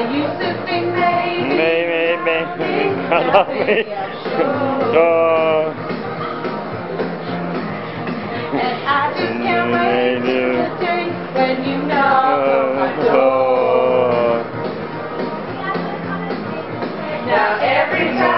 used to think maybe. Maybe, maybe. I love me. oh. And I just can't wait the day when you knock on my oh, door. Now every time.